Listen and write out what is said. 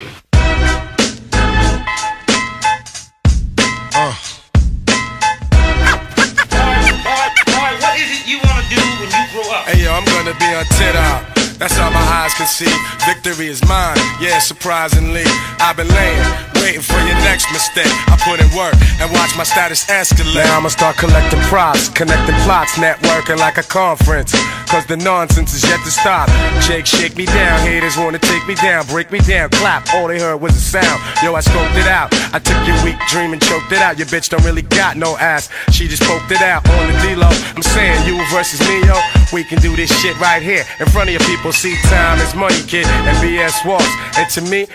Uh. Hey yo, I'm gonna be on TikTok. That's all my eyes can see. Victory is mine, yeah, surprisingly. I've been laying, waiting I put in work and watch my status escalate. Now I'ma start collecting props, connecting plots, networking like a conference. Cause the nonsense is yet to stop. Jake, shake me down. Haters wanna take me down, break me down, clap. All they heard was a sound. Yo, I scoped it out. I took your weak dream and choked it out. Your bitch don't really got no ass. She just poked it out on the D-Lo. I'm saying you versus me, yo. We can do this shit right here in front of your people. See, time is money, kid, and BS walks. And to me,